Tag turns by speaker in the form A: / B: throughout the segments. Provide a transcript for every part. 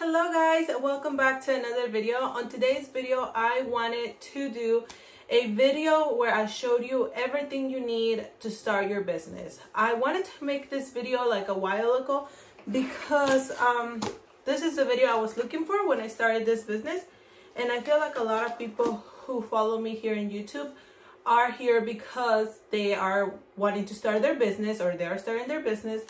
A: hello guys welcome back to another video. On today's video i wanted to do a video where i showed you everything you need to start your business. I wanted to make this video like a while ago because um this is the video i was looking for when i started this business and i feel like a lot of people who follow me here in youtube are here because they are wanting to start their business or they are starting their business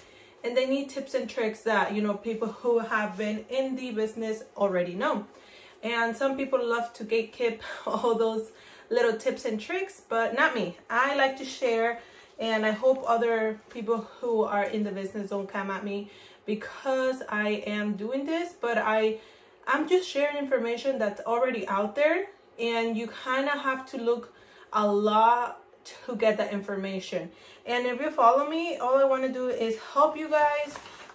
A: and they need tips and tricks that you know people who have been in the business already know. And some people love to gatekeep all those little tips and tricks but not me. I like to share and i hope other people who are in the business don't come at me because i am doing this but i i'm just sharing information that's already out there and you kind of have to look a lot to get that information. And if you follow me, all I want to do is help you guys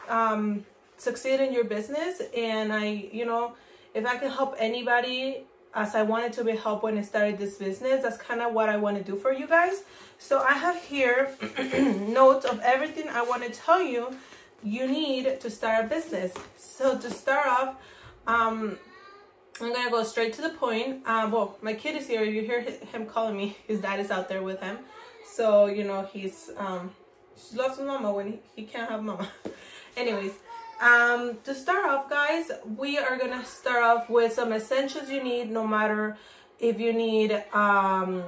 A: um, succeed in your business. And I, you know, if I can help anybody as I wanted to be helped when I started this business, that's kind of what I want to do for you guys. So I have here notes of everything I want to tell you you need to start a business. So to start off, um, I'm gonna go straight to the point. Um, well, my kid is here. You hear him calling me. His dad is out there with him. So, you know, he's, um, loves his mama when he, he can't have mama. Anyways, um, to start off, guys, we are gonna start off with some essentials you need no matter if you need, um,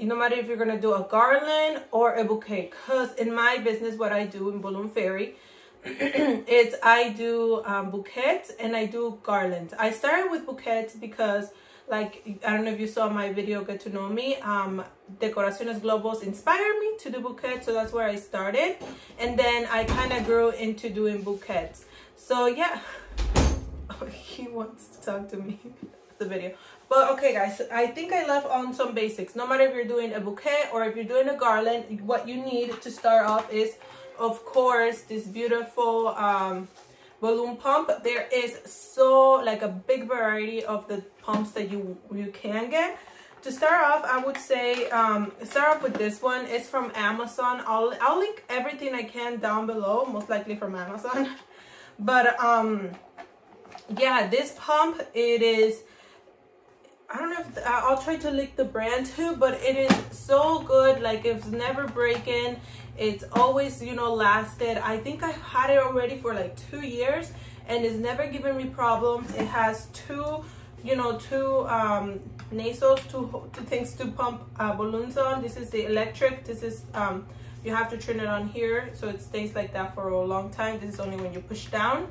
A: no matter if you're gonna do a garland or a bouquet. Because in my business, what I do in Balloon Fairy, it's I do um, bouquets and I do garlands. I started with bouquets because like I don't know if you saw my video get to know me um Decoraciones Globos inspired me to do bouquets so that's where I started. And then I kind of grew into doing bouquets. So yeah. Oh, he wants to talk to me. The video. But okay guys I think I left on some basics. No matter if you're doing a bouquet or if you're doing a garland what you need to start off is of course this beautiful um, balloon pump. There is so like a big variety of the pumps that you you can get. To start off i would say um, start off with this one. It's from amazon. I'll i'll link everything i can down below most likely from amazon. But um yeah this pump it is I don't know if I'll try to link the brand too, but it is so good. Like it's never breaking. It's always, you know, lasted. I think I've had it already for like two years and it's never given me problems. It has two, you know, two um, nasals, two, two things to pump uh, balloons on. This is the electric. This is, um, you have to turn it on here so it stays like that for a long time. This is only when you push down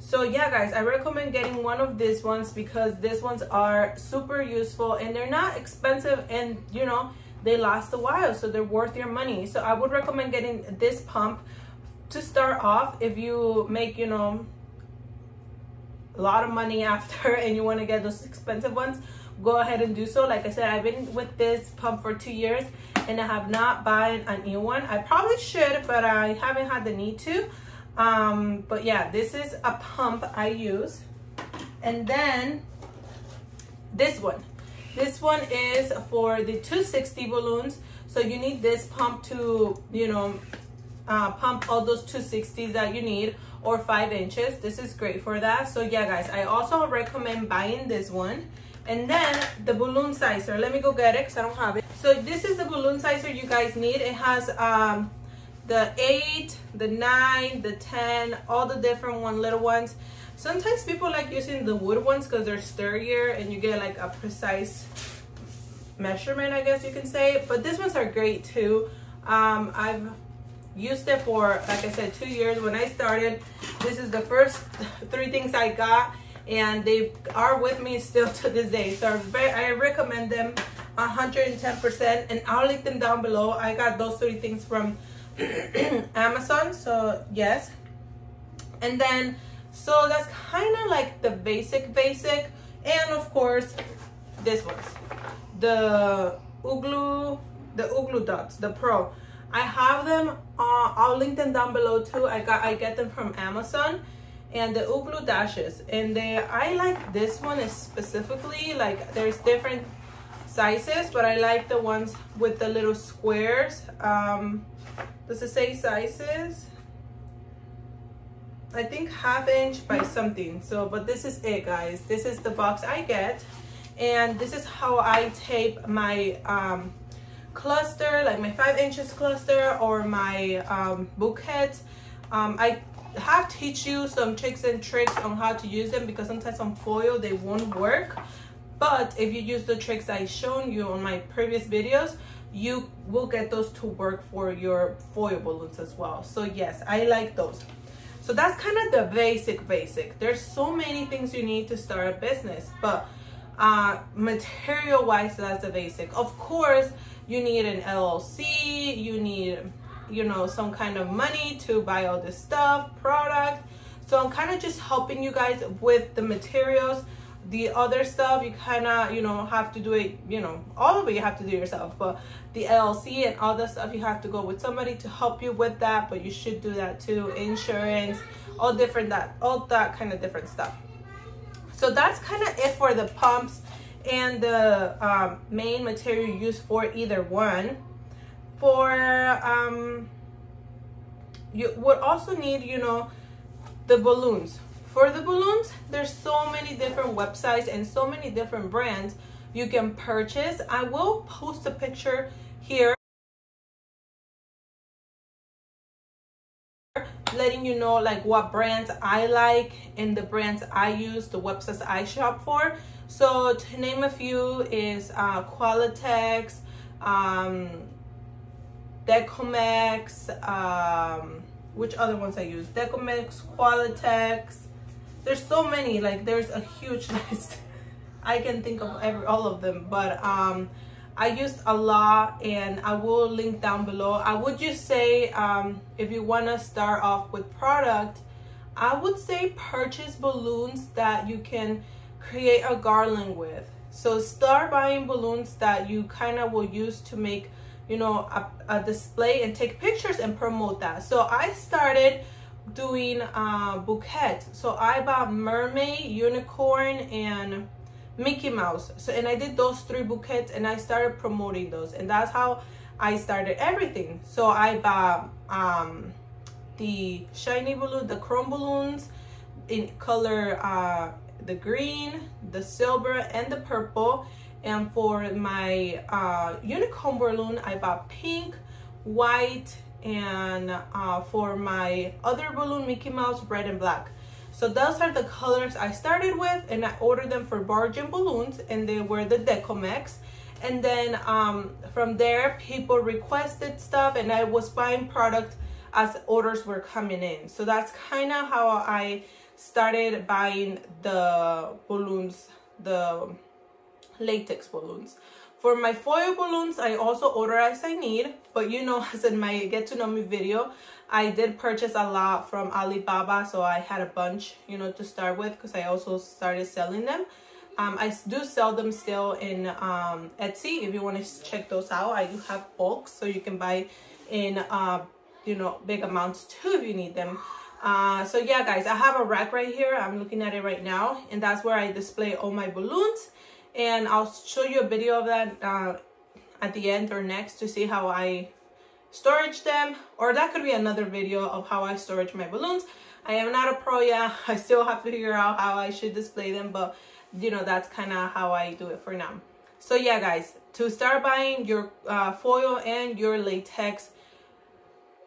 A: so yeah guys i recommend getting one of these ones because these ones are super useful and they're not expensive and you know they last a while so they're worth your money so i would recommend getting this pump to start off if you make you know a lot of money after and you want to get those expensive ones go ahead and do so like i said i've been with this pump for two years and i have not bought a new one i probably should but i haven't had the need to um, but yeah, this is a pump I use. And then this one. This one is for the 260 balloons. So you need this pump to, you know, uh, pump all those 260s that you need or five inches. This is great for that. So yeah, guys, I also recommend buying this one. And then the balloon sizer. Let me go get it because I don't have it. So this is the balloon sizer you guys need. It has um, the 8, the 9, the 10, all the different one little ones. Sometimes people like using the wood ones because they're sturdier and you get like a precise measurement, I guess you can say. But these ones are great too. Um, I've used it for, like I said, two years. When I started, this is the first three things I got and they are with me still to this day. So I recommend them 110% and I'll link them down below. I got those three things from Amazon. So yes. And then, so that's kind of like the basic, basic. And of course, this ones. The Uglu, the Uglu dots, the Pro. I have them, uh, I'll link them down below too. I got, I get them from Amazon and the Uglu dashes and they I like this one is specifically like there's different sizes but I like the ones with the little squares um does it say sizes? I think half inch by something. So, but this is it guys. This is the box I get. And this is how I tape my um, cluster, like my five inches cluster or my um, bouquet. Um, I have teach you some tricks and tricks on how to use them because sometimes on foil they won't work. But if you use the tricks I shown you on my previous videos, you will get those to work for your foil balloons as well. So yes, I like those. So that's kind of the basic basic. There's so many things you need to start a business, but uh, material wise, that's the basic. Of course, you need an LLC, you need, you know, some kind of money to buy all this stuff, product. So I'm kind of just helping you guys with the materials the other stuff you kind of you know have to do it you know all of it you have to do yourself but the llc and all the stuff you have to go with somebody to help you with that but you should do that too insurance all different that all that kind of different stuff. So that's kind of it for the pumps and the um, main material used for either one. For um you would also need you know the balloons for the balloons, there's so many different websites and so many different brands you can purchase. I will post a picture here letting you know like what brands I like and the brands I use, the websites I shop for. So to name a few is uh, Qualatex, um, Decomex, um, which other ones I use? Decomex, Qualatex, there's so many like there's a huge list. I can think of every all of them but um i used a lot and i will link down below. I would just say um if you want to start off with product i would say purchase balloons that you can create a garland with. So start buying balloons that you kind of will use to make you know a, a display and take pictures and promote that. So i started doing uh, bouquet. So I bought mermaid, unicorn, and Mickey Mouse. So and I did those three bouquets and I started promoting those. And that's how I started everything. So I bought um, the shiny balloon, the chrome balloons in color uh, the green, the silver, and the purple. And for my uh, unicorn balloon, I bought pink, white, and uh, for my other balloon Mickey Mouse red and black. So those are the colors I started with and I ordered them for Bargain Balloons and they were the Decomex. And then um, from there people requested stuff and I was buying product as orders were coming in. So that's kind of how I started buying the balloons the latex balloons for my foil balloons, I also order as I need, but you know, as in my get to know me video, I did purchase a lot from Alibaba, so I had a bunch, you know, to start with because I also started selling them. Um, I do sell them still in um, Etsy. If you want to check those out, I do have bulks, so you can buy in, uh, you know, big amounts too if you need them. Uh, so yeah, guys, I have a rack right here. I'm looking at it right now, and that's where I display all my balloons and I'll show you a video of that uh, at the end or next to see how I storage them or that could be another video of how I storage my balloons. I am not a pro yet. I still have to figure out how I should display them but you know that's kind of how I do it for now. So yeah guys, to start buying your uh, foil and your latex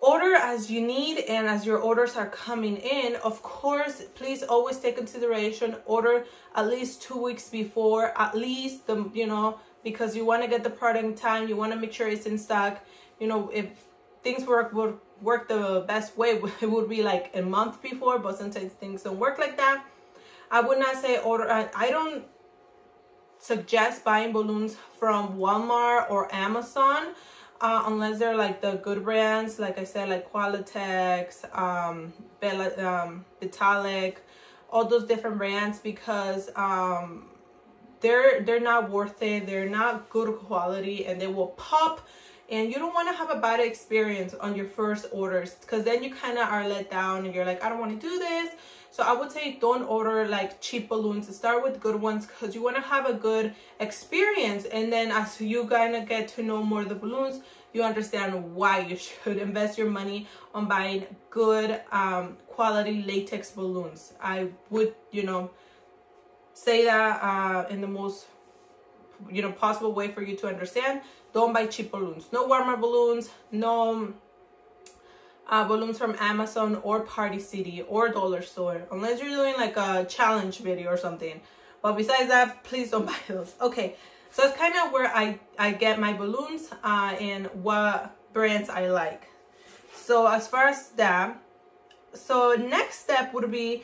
A: order as you need and as your orders are coming in of course please always take consideration order at least two weeks before at least the you know because you want to get the product in time you want to make sure it's in stock. You know if things work would work the best way it would be like a month before but sometimes things don't work like that. I would not say order i don't suggest buying balloons from walmart or amazon uh, unless they're like the good brands, like I said, like Qualatex, um, Bella, um, Vitalik, all those different brands because um, they're they're not worth it. They're not good quality, and they will pop. And you don't want to have a bad experience on your first orders because then you kind of are let down and you're like, I don't want to do this. So I would say don't order like cheap balloons. Start with good ones because you want to have a good experience. And then as you kind of get to know more the balloons, you understand why you should invest your money on buying good um, quality latex balloons. I would, you know, say that uh, in the most, you know, possible way for you to understand. Don't buy cheap balloons. No Walmart balloons, no uh, balloons from Amazon or Party City or Dollar Store. Unless you're doing like a challenge video or something. But besides that, please don't buy those. Okay, so it's kind of where I, I get my balloons uh, and what brands I like. So as far as that, so next step would be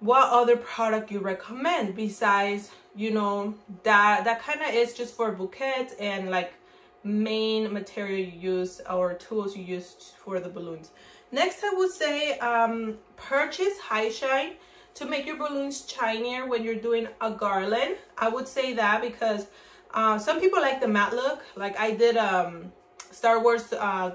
A: what other product you recommend besides, you know, that, that kind of is just for bouquets and like main material you use or tools you use for the balloons. Next, I would say um, purchase High Shine to make your balloons shinier when you're doing a garland. I would say that because uh, some people like the matte look. Like I did um, Star Wars uh,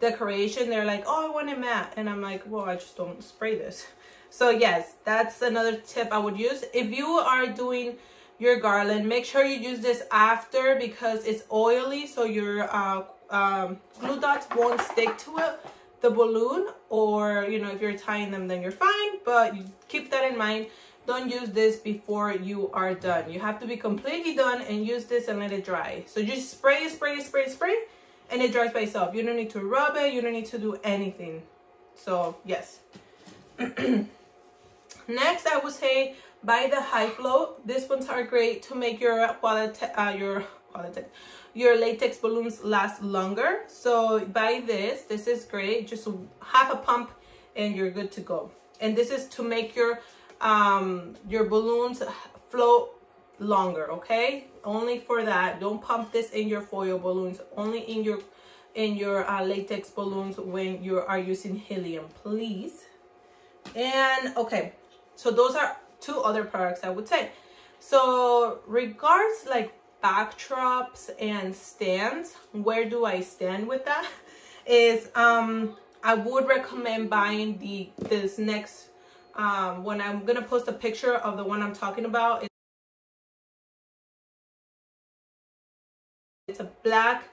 A: decoration. They're like, oh, I want it matte. And I'm like, well, I just don't spray this. So yes, that's another tip I would use. If you are doing your garland, make sure you use this after because it's oily. So your uh, um, glue dots won't stick to it the balloon or you know if you're tying them then you're fine but you keep that in mind. Don't use this before you are done. You have to be completely done and use this and let it dry. So just spray spray spray spray and it dries by itself. You don't need to rub it. You don't need to do anything. So yes. Next i would say buy the Hi-Float these ones are great to make your quality uh, your quality your latex balloons last longer. So buy this. This is great. Just half a pump and you're good to go. And this is to make your um, your balloons float longer, okay? Only for that. Don't pump this in your foil balloons. Only in your in your uh, latex balloons when you are using helium, please. And okay, so those are two other products I would say. So regards like backdrops and stands where do i stand with that? Is um i would recommend buying the this next um when i'm gonna post a picture of the one i'm talking about. It's a black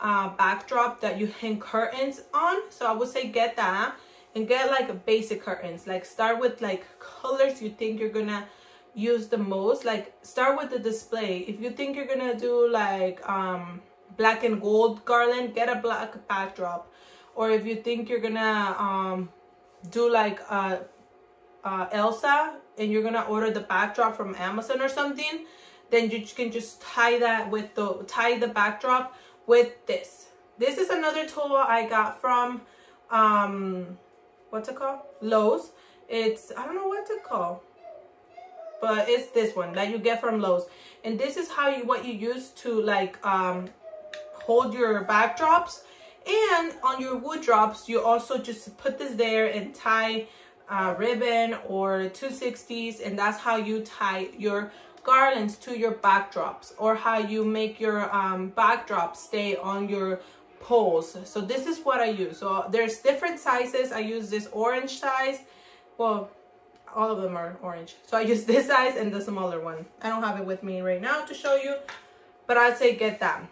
A: uh, backdrop that you hang curtains on. So i would say get that and get like basic curtains like start with like colors you think you're gonna use the most. Like start with the display. If you think you're gonna do like um black and gold garland get a black backdrop. Or if you think you're gonna um do like uh, uh elsa and you're gonna order the backdrop from amazon or something then you can just tie that with the tie the backdrop with this. This is another tool i got from um what's it called lowes it's i don't know what to call but it's this one that you get from Lowe's. And this is how you what you use to like um, hold your backdrops. And on your wood drops, you also just put this there and tie ribbon or 260s. And that's how you tie your garlands to your backdrops or how you make your um, backdrop stay on your poles. So this is what I use. So there's different sizes. I use this orange size. Well, all of them are orange. So I use this size and the smaller one. I don't have it with me right now to show you, but I'd say get that.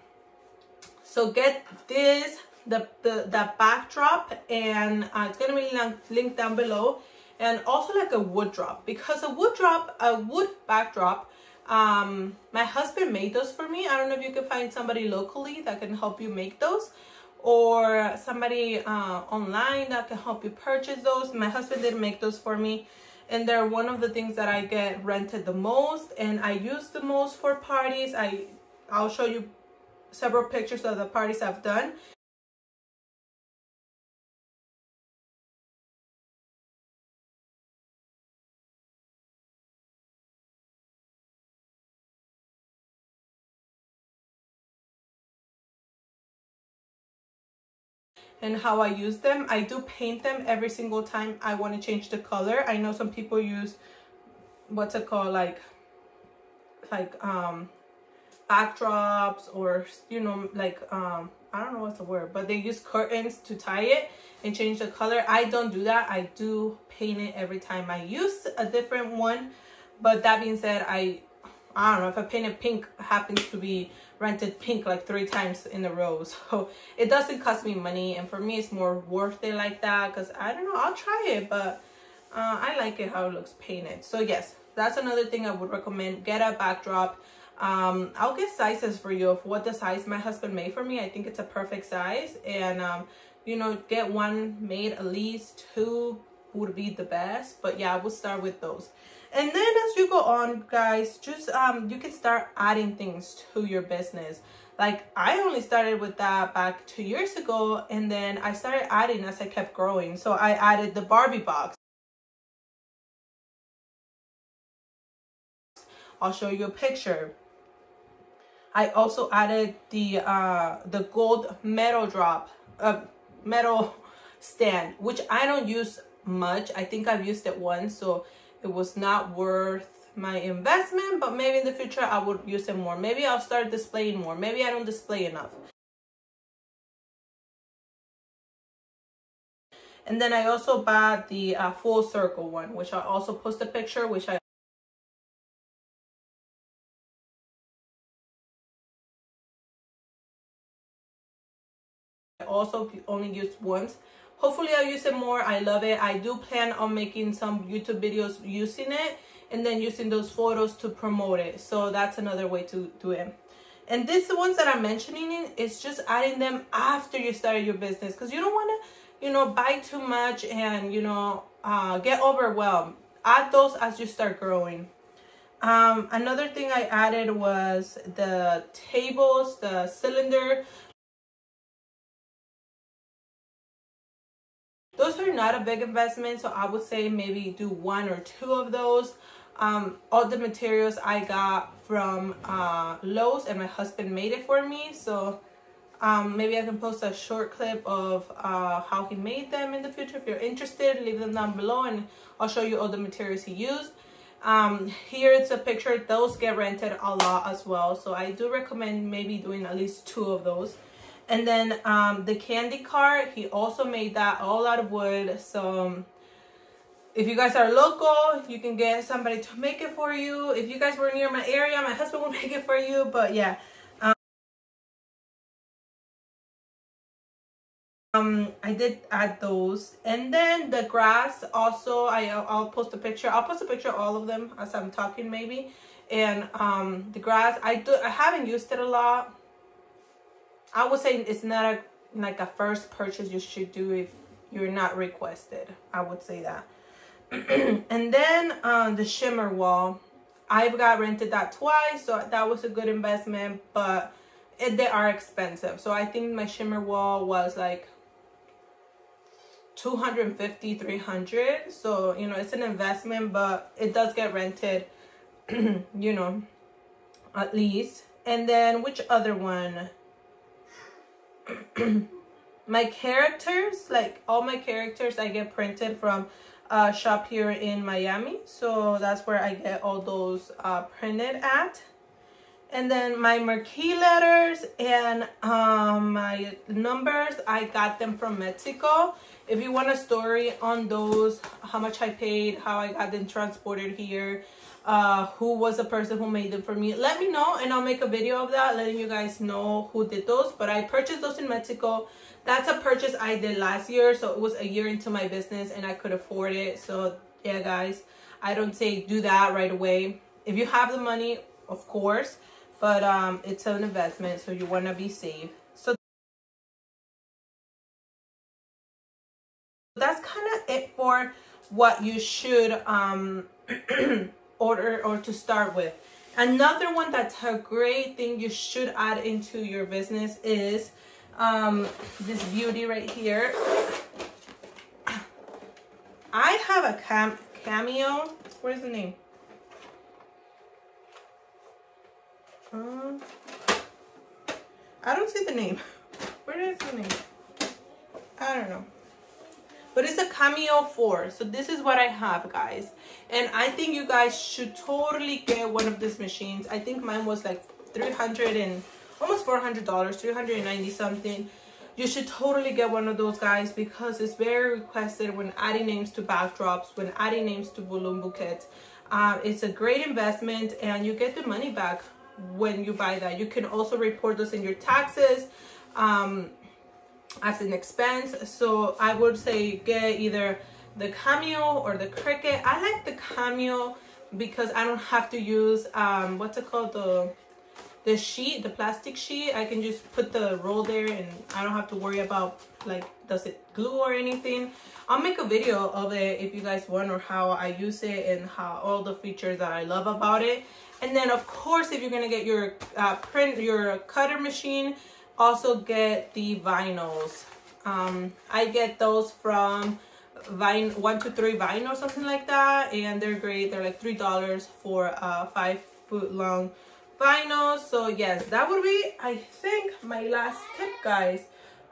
A: So get this, the, the, the backdrop, and uh, it's to be linked down below. And also like a wood drop, because a wood drop, a wood backdrop, um, my husband made those for me. I don't know if you can find somebody locally that can help you make those or somebody uh, online that can help you purchase those. My husband didn't make those for me and they're one of the things that I get rented the most and I use the most for parties. I, I'll show you several pictures of the parties I've done. And how I use them. I do paint them every single time I want to change the color. I know some people use, what's it called, like, like, um, backdrops or, you know, like, um, I don't know what's the word, but they use curtains to tie it and change the color. I don't do that. I do paint it every time I use a different one. But that being said, I I don't know if I painted pink happens to be rented pink like three times in a row. So it doesn't cost me money. And for me, it's more worth it like that because I don't know, I'll try it. But uh, I like it how it looks painted. So yes, that's another thing I would recommend. Get a backdrop. Um, I'll get sizes for you of what the size my husband made for me. I think it's a perfect size. And, um, you know, get one made at least two would be the best. But yeah, we'll start with those. And then as you go on, guys, just um, you can start adding things to your business. Like I only started with that back two years ago, and then I started adding as I kept growing. So I added the Barbie box. I'll show you a picture. I also added the uh, the gold metal drop, uh, metal stand, which I don't use much. I think I've used it once, so it was not worth my investment, but maybe in the future I would use it more. Maybe I'll start displaying more. Maybe I don't display enough. And then I also bought the uh, full circle one, which I also post a picture, which I also only used once hopefully i'll use it more. I love it. I do plan on making some youtube videos using it and then using those photos to promote it. So that's another way to do it. And this the ones that i'm mentioning is just adding them after you start your business because you don't want to you know buy too much and you know uh, get overwhelmed. Add those as you start growing. Um, another thing i added was the tables the cylinder Those are not a big investment, so I would say maybe do one or two of those. Um, all the materials I got from uh, Lowe's and my husband made it for me. So um, maybe I can post a short clip of uh, how he made them in the future. If you're interested, leave them down below and I'll show you all the materials he used. Um, here it's a picture. Those get rented a lot as well. So I do recommend maybe doing at least two of those. And then um, the candy cart, he also made that all out of wood. So um, if you guys are local, you can get somebody to make it for you. If you guys were near my area, my husband would make it for you. But yeah. Um, um i did add those and then the grass also i i'll post a picture i'll post a picture of all of them as i'm talking maybe and um the grass i do i haven't used it a lot I would say it's not a like a first purchase you should do if you're not requested. I would say that. and then um, the shimmer wall, I've got rented that twice, so that was a good investment, but it, they are expensive. So I think my shimmer wall was like 250 300 so you know it's an investment but it does get rented you know at least and then which other one my characters, like all my characters, I get printed from a shop here in Miami. So that's where I get all those uh, printed at. And then my marquee letters and um, my numbers, I got them from Mexico. If you want a story on those, how much I paid, how I got them transported here, uh, who was the person who made them for me. Let me know and I'll make a video of that letting you guys know who did those. But I purchased those in Mexico. That's a purchase I did last year. So it was a year into my business and I could afford it. So yeah, guys, I don't say do that right away. If you have the money, of course, but um, it's an investment. So you want to be safe. So that's kind of it for what you should um order or to start with. Another one that's a great thing you should add into your business is um, this beauty right here. I have a cam cameo. Where's the name? Uh, I don't see the name. Where is the name? I don't know but it's a cameo 4 so this is what i have guys. And i think you guys should totally get one of these machines. I think mine was like 300 and almost 400 dollars 390 something. You should totally get one of those guys because it's very requested when adding names to backdrops when adding names to balloon bouquets. Uh, it's a great investment and you get the money back when you buy that. You can also report those in your taxes. Um, as an expense. So i would say get either the cameo or the Cricut i like the cameo because i don't have to use um, what's it called? The the sheet the plastic sheet. I can just put the roll there and i don't have to worry about like does it glue or anything. I'll make a video of it if you guys wonder how i use it and how all the features that i love about it. And then of course if you're gonna get your uh, print your cutter machine also get the vinyls. Um, i get those from vine one to three vinyl or something like that and they're great. They're like three dollars for a five foot long vinyl. So yes that would be i think my last tip guys.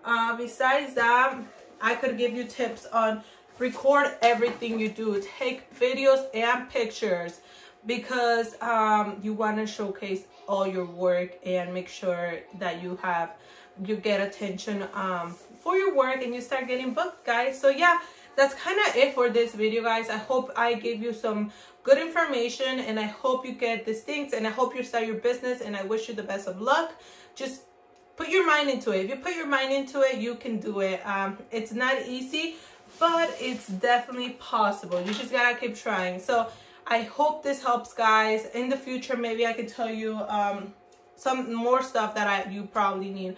A: Uh, besides that i could give you tips on record everything you do. Take videos and pictures because um, you want to showcase all your work and make sure that you have you get attention um, for your work and you start getting booked guys. So yeah that's kind of it for this video guys. I hope i gave you some good information and i hope you get these things and i hope you start your business and i wish you the best of luck. Just put your mind into it. If you put your mind into it you can do it. Um, it's not easy but it's definitely possible. You just gotta keep trying. So i hope this helps guys in the future maybe i can tell you um, some more stuff that i you probably need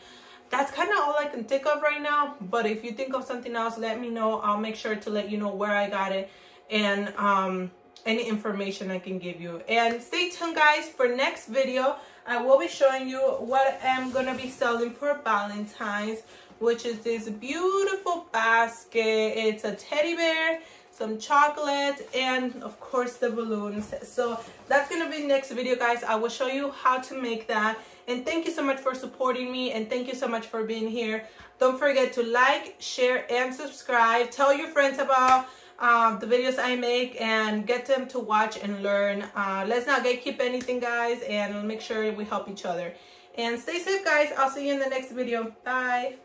A: that's kind of all I can think of right now. But if you think of something else, let me know. I'll make sure to let you know where I got it and um, any information I can give you. And stay tuned, guys, for next video. I will be showing you what I'm going to be selling for Valentine's, which is this beautiful basket. It's a teddy bear some chocolate and of course the balloons so that's gonna be next video guys i will show you how to make that and thank you so much for supporting me and thank you so much for being here don't forget to like share and subscribe tell your friends about um, the videos I make and get them to watch and learn. Uh, let's not gatekeep anything, guys, and make sure we help each other. And stay safe, guys. I'll see you in the next video. Bye.